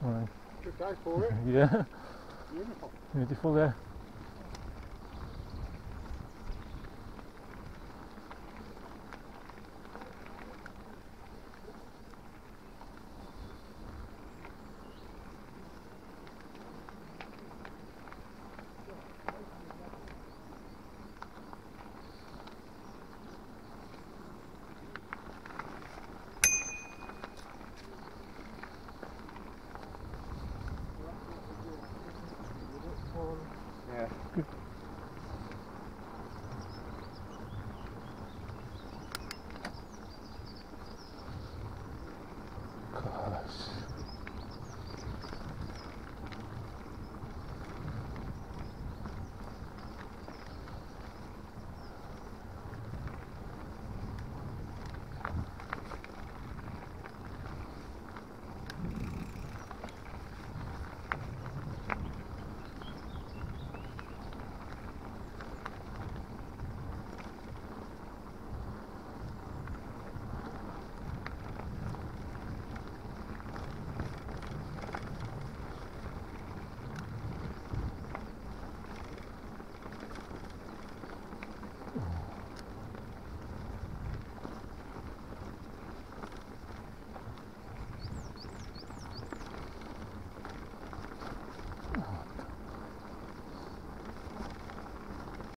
Right. Good day for it. yeah. Beautiful. Beautiful there.